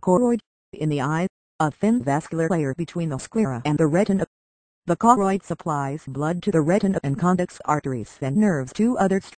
Choroid, in the eye, a thin vascular layer between the sclera and the retina. The choroid supplies blood to the retina and conducts arteries and nerves to other